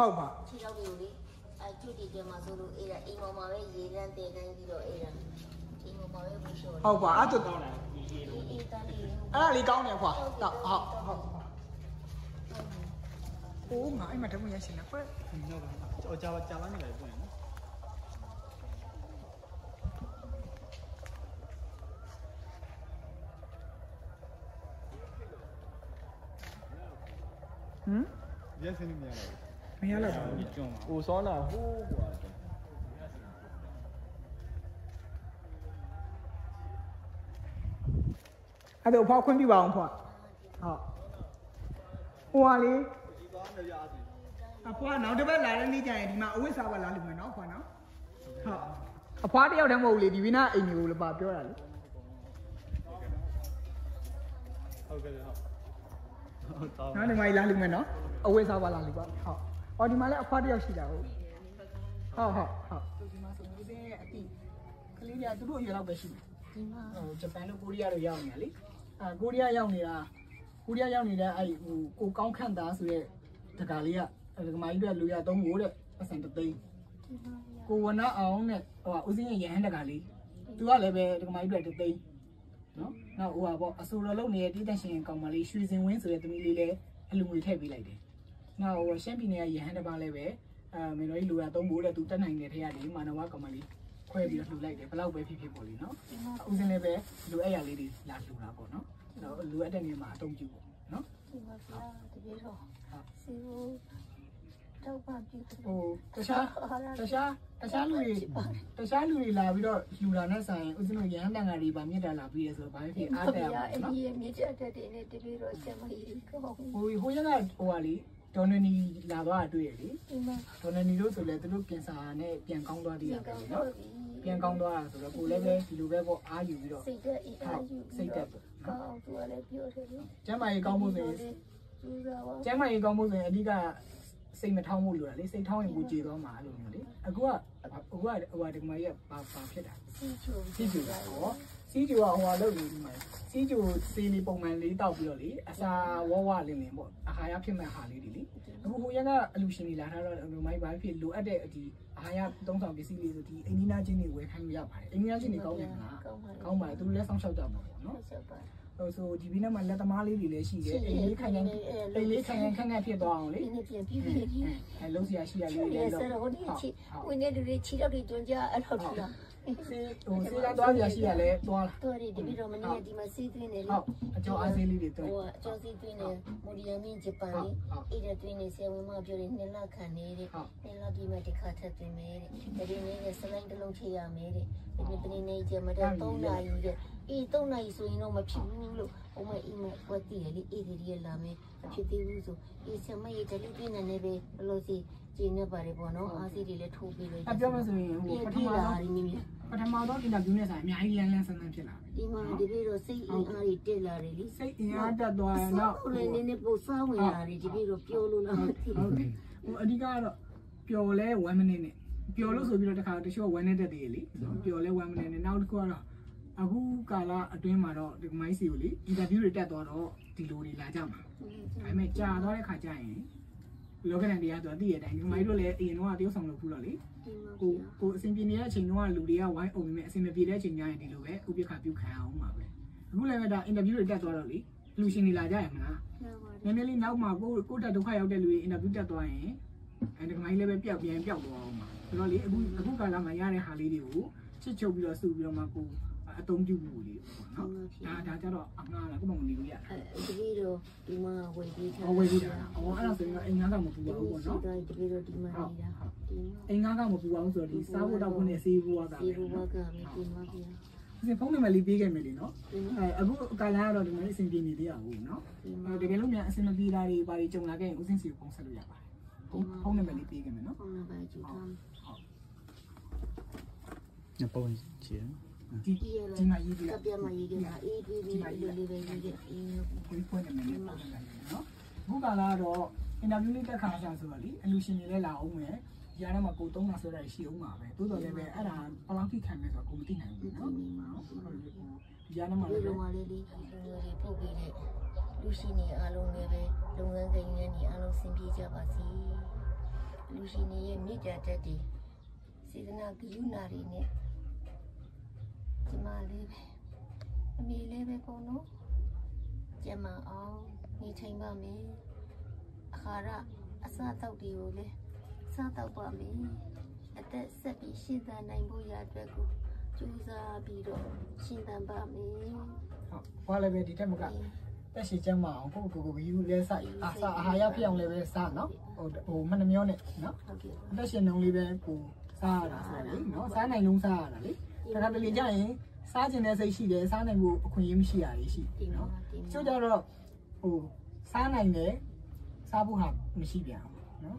ဟုတ်ပါခြေထောက်တွေကိုလေအဲကျွတ်တည်တယ်မှာဆိုလို့အေးတာအိမ်ပေါ်မှာပဲရေလန်းတည်တိုင်းပြီးတော့အေးတာအိမ်ပေါ်မှာပဲဘူးလျှော်ဟုတ်ပါအဲ့ဒါကောင်းတယ်ဒီကြီးလို့အေးတန်းလေးအဲ့ဒါလေးကောင်းတယ်ခွာတော့ဟုတ်ဟုတ်အိုးငါအဲ့မှာတမရရှင်လားခွဲဟုတ်ပါကြောကြာကြာလာနေတယ်ပွင့်နော်ဟမ်ရက်စင်းနေမရတော့ မရတော့ဘူးဘူးကျွန်းပါကိုစောနာဟိုးကွာအဲ့ဒါဖောက်ခွင့်ပြပါအောင်ဖွာဟုတ်ဟိုဟာလေဒီသွားနေရစီအဖွာနောက်တစ်ပတ်လာတဲ့နေ့ကျရင်ဒီမှာအဝိစာပါလာလိမ့်မယ်နော်ဖွာနော်ဟုတ်အဖွာတယောက်တည်းမဟုတ်ဘူးလေဒီဝိနာအိမ်ကြီးကိုလည်းပါပြောတာလေဟုတ်ကဲ့ဟုတ်ဟုတ်တော့နော်ဒီမှာလာလိမ့်မယ်နော်အဝိစာပါလာလိမ့်ပါဟုတ် အော်ဒီမှာလည်းအဖွာတယောက်ရှိတာဟုတ်ဟုတ်ဟုတ်ဟုတ်ဒီမှာဆိုဦးစင်းရဲ့အတိကလေးတွေကသူတို့အရွယ်လောက်ပဲရှိတယ်ဒီမှာဟိုဂျပန်တို့ကိုရီးယားတို့ရောက်နေတာလေအဲကိုရီးယားရောက်နေတာကိုရီးယားရောက်နေတဲ့အဲ့ဟိုကိုကောင်းခန့်သားဆိုတဲ့တကာလေးကဒကမာကြီးတို့လူရသုံးဖို့တဲ့ပတ်စံတသိန်းကိုဝနာအောင်နဲ့ဟိုဦးစင်းရဲ့ရဟန်းတကာလေးသူကလည်းပဲဒကမာကြီးတို့တသိန်းနော်နောက်ဟိုပါပေါ့အဆိုတော်လုံးနေတဲ့တိတက်ရှင်ကောင်မလေးရွှေစင်ဝင်းဆိုတဲ့သမီးလေးလည်းအလူငွေထည့်ပေးလိုက်တယ် နောက်ဟိုရှမ်းပြည်နယ်ကရဟန်းတစ်ပါးလည်းပဲအဲမင်းတို့လူရသုံးဖို့တဲ့သူတက်နိုင်တဲ့ထက်ရတယ်မာနဝကောင်မလေးခွဲပြီးတော့လှူလိုက်တယ်ဘယ်လောက်ပဲဖြစ်ဖြစ်ပေါ့လေနော်ဦးစင်းလည်းပဲလူအဲ့ရလေးတွေလာလှူတာပေါ့နော်အဲ့တော့လူအပ်တဲ့နေရာမှာအသုံးပြုပေါ့နော်ဒီမှာပြတပြေတော့စီဘူးတော့ပါပြီဟိုတခြားတခြားတခြားလူတွေတခြားလူတွေလာပြီးတော့လှူတာနဲ့ဆိုင်ဦးစင်းတို့ရဟန်းတန်ဃာတွေဗာမြစ်တာလာပြီးရဲဆိုတော့ဘာဖြစ်အားတယ်ပါအဲ့နော်ဒီမြေချက်တဲ့တဲ့နဲ့တပြေတော့ဆက်မကြီးကောင်းဟိုဟိုရက်ကဟိုဟာလေ ဒေါ်နနီလာသွားတွေ့ရလေဒီမှာဒေါ်နနီတို့ဆိုလည်းသူတို့ကင်ဆာနဲ့ပြန်ကောင်းသွားသေးတာပဲကောင်းနော်တော့ပြီပြန်ကောင်းသွားတာဆိုတော့ကိုလည်းပဲဒီလိုပဲပေါ့အားယူပြီးတော့စိတ်သက်အေးအားယူစိတ်သက်ပေါ့ကောင်းသူကလည်းပြောတယ်လေကျမ်းမာရေးကောင်းဖို့ဆိုရင်သူကပါကျမ်းမာရေးကောင်းဖို့ဆိုရင်အဓိကစိတ်မထောင်းဖို့လိုတာလေစိတ်ထောင်းရင်ကိုကြေသွားမှာအဲ့လိုမျိုးလေအခုကအခုကဟိုဟာဒီမကြီးကဘာဘာဖြစ်တာစီချိုစီဂျူဟော စီဂျူကဟိုဟာလုပ်နေဒီမှာစီဂျူစီနေပုံမှန်လေးတောက်ပြီးတော့လေအစာဝဝလင်းလင်းပေါ့အာဟာရဖြစ်မဲ့ဟာလေးတွေလေအခုဟိုရက်ကအလူရှင်တွေလာထားတော့ဒီမိုင်းဘာဖြစ်လိုအပ်တဲ့ဒီအာဟာရသုံးဆောင်ပစ္စည်းလေးဆိုဒီအိန္ဒိနာချင်းတွေဝယ်ခိုင်းလို့ရပါတယ်အိန္ဒိနာချင်းတွေကောင်းတယ်မလားကောင်းပါတယ်သူတို့လည်းစောင့်ရှောက်ကြမှာပေါ့နော်ဆက်ပါဟိုဆိုဒီဘီနဲ့မှာလက်သမားလေးတွေလည်းရှိတယ်အိမ်လေးခိုင်ခိုင်အိမ်လေးခိုင်ခိုင်ခန့်ခန့်ဖြစ်သွားအောင်လေဒီနေ့ပြန်ပြီးပြီအဲလုံးစရာရှိရလေးတွေလေလည်းဆလုံးရာဟိုဒီချီဝင်နေလူတွေချီတော့ဒီတွန်းကြအဲ့လိုထူတာ စေးဟိုစေးလာသွားစရာရှိရလဲသွားလာတော်ရီဒီပြီးတော့မနေ့ကဒီမှာစီးသွင်းနေလေဟုတ်အကျော်အားစေးလေးတွေဟိုတွေ့အကျော်စီးသွင်းနေမိုဒီယမင်းဂျပန်လေးအဲ့ဒါသွင်းနေဆရာဝန်မပြောတယ်နှစ်လခံနေတဲ့နှစ်လပြီးမှတစ်ခါထပ်သွင်းမယ်တဲ့ဒီနေ့နဲ့စလိုင်းတစ်လုံးချိရမယ်တဲ့ဒီနေ့ပနေနေကြမှာတော့3နာရီတဲ့အေး3နာရီဆိုရင်တော့မဖြစ်ဘူးလို့ဟိုမအီမဝတ်တည်လေအေးဒီရလာမယ်မဖြစ်သေးဘူးဆိုအေးဆမရဲ့တလူသွင်းနေပဲဘယ်လိုစီ ကျင်းနေပါတယ်ပေါ့နော်အားစီတွေလည်းထိုးပြီးလို့အပြောမှဆိုရင်ဟိုပထမဆုံးဒီမြင်မြင်ပထမဆုံးအင်တာဗျူးနဲ့ဆိုင်အများကြီးလန်းလန်းဆန်းဆန်းဖြစ်လာတယ်ဒီမှာဒီပြီးတော့စိတ်အင်အားတွေတက်လာတယ်လေစိတ်အင်အားတက်သွားရင်တော့ကိုလည်းနည်းနည်းပိုစောင်းဝင်လာတယ်ဒီပြီးတော့ပြောလို့လားမသိဟုတ်ဘူးတယ်ဟိုအဓိကကတော့ပျော်လဲ1 minute နဲ့ပျော်လို့ဆိုပြီးတော့တခါတချို့1 minute တက်သေးတယ်လေပျော်လဲ1 minute နဲ့နောက်တစ်ခုကတော့အခုကာလအတွင်းမှာတော့ဒီမိုင်းစီကိုလေအင်တာဗျူးတွေတက်သွားတော့ဒီလိုတွေလာကြမှာဒါပေမဲ့ကြာသွားတဲ့ခါကျရင် လောကရန်တရားဆိုတော့တည်ရတဲ့အတိုင်းဒီမိုင်းတို့လည်းအရင်တော့တရုပ်ဆောင်လို့ခုတော့လေဒီမှာကိုကိုအဆင်ပြေနေတဲ့အချိန်တုန်းကလူတွေကဝိုင်းအောင်နေအဆင်မပြေတဲ့အချိန်ကျရင်ဒီလိုပဲဥပက္ခပြုခံအောင်ပါပဲအခုလည်းပဲဒါအင်တာဗျူးတွေတက်သွားတော့လေလူရှင်တွေလာကြရမလားနည်းနည်းလေးနောက်မှာကိုကိုတက်ဒုက္ခရောက်တဲ့လူတွေအင်တာဗျူးတက်သွားရင်အဲဒီကမိုင်းလည်းပဲပျောက်ပြန်ပျောက်သွားအောင်ပါဆိုတော့လေအခုအခုကာလမှာရတဲ့ဟာလေးတွေကိုချစ်ချုပ်ပြီးတော့စုပြီးတော့မှကို အတုံးပြုဖို့လေးပေါ့နော်ဒါဒါကြတော့အငားလားကိုမမနေလို့ရအဲဒီပြီးတော့ဒီမှာဝယ်ပြီးထားအဝယ်ပြီးတာအော်အဲ့ဒါဆိုရင်အင်ငါးကမပူပါဘူးပေါ့နော်ဒီပြီးတော့ဒီမှာနေတာဒီမှာအင်ငါးကမပူအောင်ဆိုတော့ဒီစားဖို့တောက်ဖို့နဲ့ဆေးဖို့ကပဲဒီဘဝကပဲဒီမှာပြဒီဖုန်းနံပါတ်လေးပေးခဲ့မယ်လေနော်အဲအခုကာလကတော့ဒီမှာအဆင်ပြေနေသေးရဘူးနော်ဒီမှာအဲတကယ်လို့များအဆင်မပြေတာတွေဘာတွေကြုံလာခဲ့ရင်ဦးစင်းစီကိုပုံဆက်လို့ရပါတယ်ဖုန်းနံပါတ်လေးပေးခဲ့မယ်နော်ဟောင်းပါကြည့်ထားညပုံချင် ဒီဒီမှာရေးပြကလိုက်ပြမရေးကအေးပြီးပြီးလေးလေးပဲရေးခဲ့အေးကိုဖွင့်နေမယ်နော်အခုကလာတော့အင်တာဗျူးလေးတက်ခါစားဆိုတော့လေအလူရှင်တွေလည်းလာအောင်မယ်ဒီအားမှာကိုသုံးတာဆိုတော့ရှိအောင်ပါပဲတိုးတော်လည်းပဲအဲ့ဒါဘယ်လောက်ထိခံလဲဆိုတော့ကိုမသိနိုင်ဘူးနော်ဒီအားမှာဒီလည်းလိုမှလေးလေးဒီလိုလေးပို့ပြီးတဲ့လူရှိနေအားလုံးလည်းပဲလုပ်ငန်းကိန်းနဲ့နေအားလုံးဆင်ပြေကြပါစေလူရှင်တွေရဲ့မိကြတက်တွေစေတနာဂရုဏာတွေနဲ့ဒီမှာလေးပဲ အမေလေးပဲပေါ့နော်ကျမအောင်နေထိုင်ပါမယ်အခါရအစတောက်တွေကိုလည်းစားတောက်ပါမယ်အသက်ဆက်ပြီးရှင်းသန်နိုင်ဖို့ရအတွက်ကိုကြိုးစားပြီးတော့ရှင်းသန်ပါမယ်ဟုတ်ဘာလဲပဲဒီထက်မကတက်ရှိချမ်းမအောင်ကိုကိုကိုဘီယူလဲစိုက်အာစာအာဟာရဖြစ်အောင်လည်းပဲစားနော်ဟိုဟိုမနှမျောနဲ့နော်ဟုတ်ကဲ့အသက်ရှင်နှုံးလေးပဲကိုစားရတာဆိုတော့လေနော်စားနိုင်လုံးစားရတာလေတခါတလေကြရင် စားခြင်းတဲ့စိတ်ရှိတယ်စားနိုင်ဖို့အခွင့်အရေးမရှိတာရှိဒီမှာနော်ဒီမှာကျို့ကြတော့ဟိုစားနိုင်တယ်စားဖို့ဟာမရှိပြန်ဘူးနော်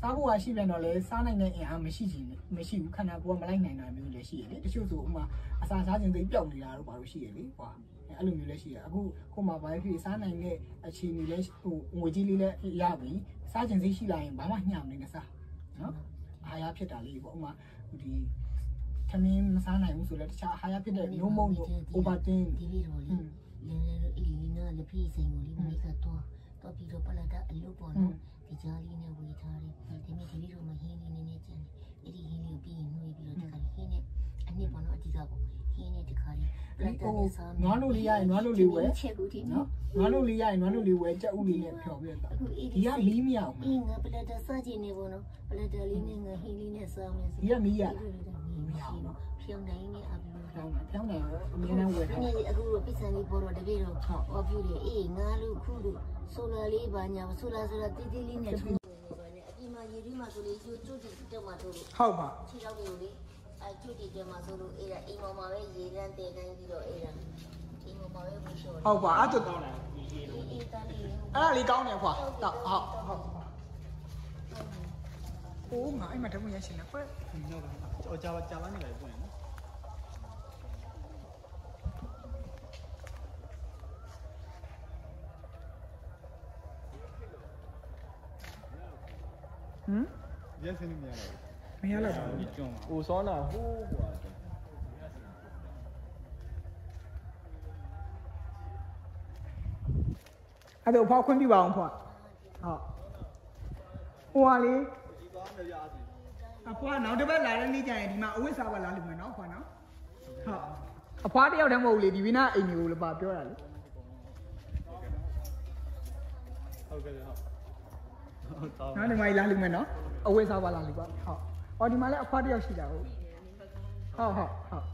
စားဖို့ဟာရှိပြန်တော့လေစားနိုင်တဲ့အင်အားမရှိချင်မရှိဘူးခန္ဓာကိုယ်ကမလိုက်နိုင်တာမျိုးလည်းရှိရလေတချို့ဆိုဥမာအစာစားခြင်းသိပျောက်နေတာတော့ဘာလို့ရှိရလေဟွာအဲ့လိုမျိုးလည်းရှိရအခုကိုမှဘာဖြစ်စားနိုင်တဲ့အခြေအနေလည်းဟိုငွေကြီးလေးလည်းရပြီစားခြင်းစိရှိလာရင်ဘာမှညှောင်နေကစားနော်အားရဖြစ်တာလေးပေါ့ဥမာဒီ သမင်းမစားနိုင်ဘူးဆိုလည်းတခြားအားရဖြစ်တဲ့နိုးမုံတို့ overtin ဒီလိုလိုလေးလင်းလေးအီလီနာလက်ဖိစိန်ကိုလေးမိကတော့တော့ပြီးတော့ပလာတာအလုပ်ပေါ်တော့ဒီကြားလေးနဲ့ဝေထားတယ်ဒီနေ့ဒီလိုမဟင်းလေးနည်းနည်းကျန်တယ်အဲ့ဒီဟင်းလေးကိုပြီးရင်နှွေးပြီးတော့ဒီခါလေးဟင်းနဲ့ အနှစ်ပေါ်တော့အဓိကပေါ့ဟင်းနဲ့ဒီခါလေးနွားလို့လေးရရင်နွားလို့လေးဝဲချက်ကူဒီနော်နွားလို့လေးရရင်နွားလို့လေးဝဲကြက်ဥလေးနဲ့ဖြော်ပြီးတော့အခုအေးဒီကမီးမရအောင်အေးငါပလာတာစားကြည့်နေပေါ့နော်ပလာတာလေးနဲ့ငါဟင်းလေးနဲ့စားမယ်ဒီကမီးရဒီလိုလေးမီးမရှိဘူးဖြုံနိုင်နေအပ်လို့ဖြောင်းတာဖြောင်းတယ်အမြဲတမ်းဝယ်ဒီထားနေ့အခုပစ္စံလေးပေါ်တော့တပည့်တော့ဟောပြူတယ်အေးငါလူခုလူဆိုလာလေးပါညာဆိုလာဆိုလာတီးတီးလေးနဲ့ထူနေပါနဲ့အပြင်မှာရေဒီမှာဆိုလေးကျွတ်ကျွတ်တက်မှာတို့ဟုတ်ပါခြေထောက်တွေကိုလေ အဲကျွတ်တက်မှာဆိုလို့အေးတာအိမ်ပေါ်မှာပဲရေလန်းတဲတိုင်းပြီးတော့အေးတာအိမ်ပေါ်မှာပဲဝှရှော်ဟုတ်ပါအဲ့ဒါအေးတန်းလေးအဲ့ဒါလေးကောင်းတယ်ခွာတော့ဟုတ်ဟုတ်โอ้ငါအဲ့မှာတမရရှင်လားကွနောက်တော့ကြာကြာလာနေတယ်ပွင့်နော်ဟမ်ရက်စင်းနေရတယ် မရတော့ဘူးဒီကျွန်းမှာအိုစောနာဟိုးကွာအဲ့ဒါဖောက်ခွင့်ပြပါအောင်ဖွာဟုတ်ဟိုဟာလေဒီကောင်းနေရစီအဖွာနောက်တစ်ပတ်လာတဲ့နေ့ကျရင်ဒီမှာအဝိစာပါလာလိမ့်မယ်နော်ဖွာနော်ဟုတ်အဖွာတယောက်တည်းမဟုတ်လေဒီဝိနာအိမ်မျိုးလည်းပါပြောတာလေဟုတ်ကဲ့ဟုတ်ဟုတ်တော့နော်ဒီမှာလာလိမ့်မယ်နော်အဝိစာပါလာလိမ့်ပါဟုတ် အော်ဒီမှာလည်းအဖွာတယောက်ရှိတာဟုတ်ဟုတ်ဟုတ်ဟုတ်